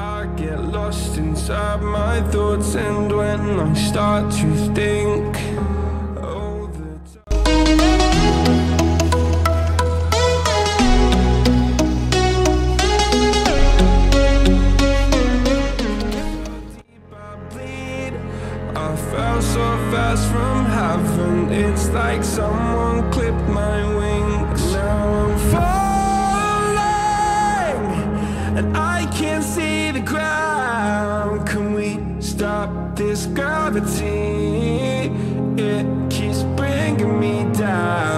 I get lost inside my thoughts, and when I start to think, oh. I fell so fast from heaven. It's like someone clipped my wings. Now I'm falling, and I can't see the ground. Can we stop this gravity? It keeps bringing me down.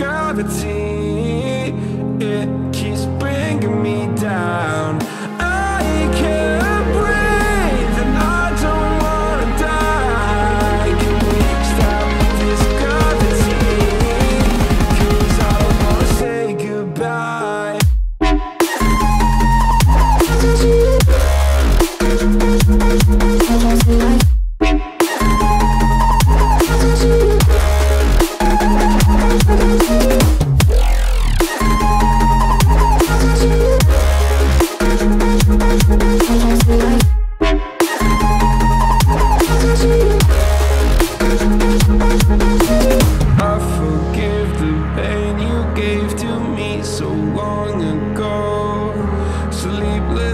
Gravity?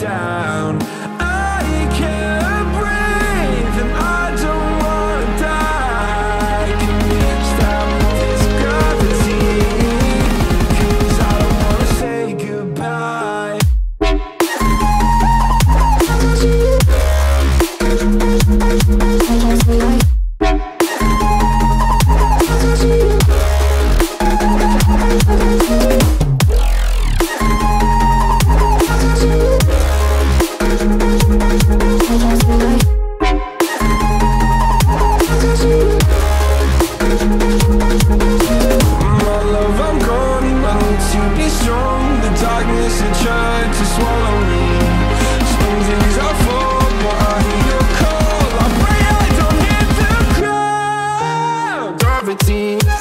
down.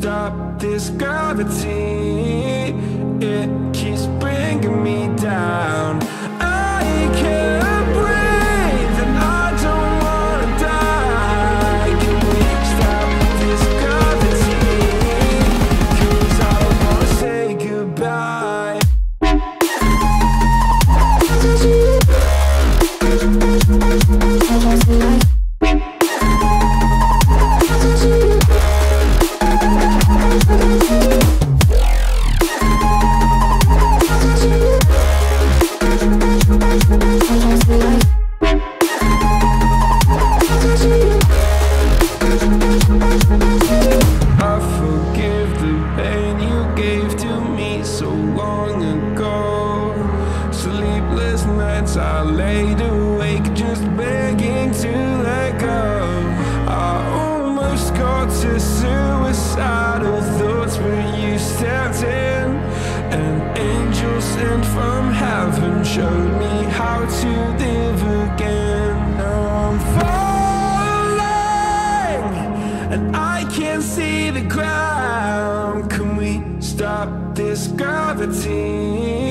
Stop this gravity? Stepped. An angel sent from heaven showed me how to live again. Now I'm falling and I can't see the ground. Can we stop this gravity?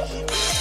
Yeah.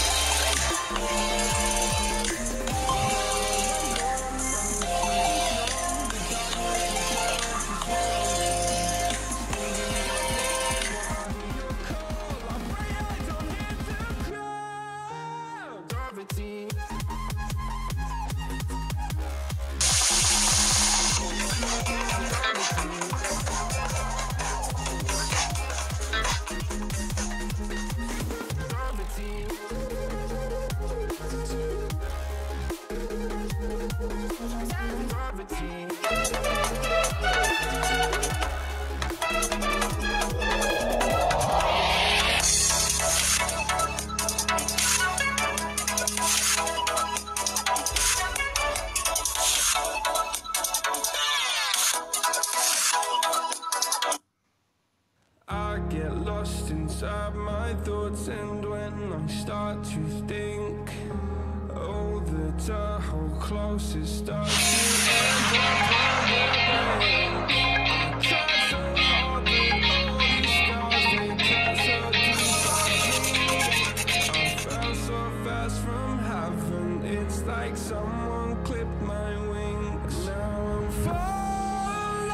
From heaven, it's like someone clipped my wings. Now I'm falling,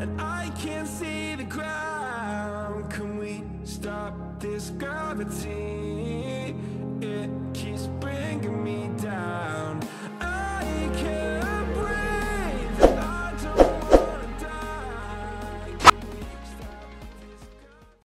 and I can't see the ground. Can we stop this gravity? It keeps me down.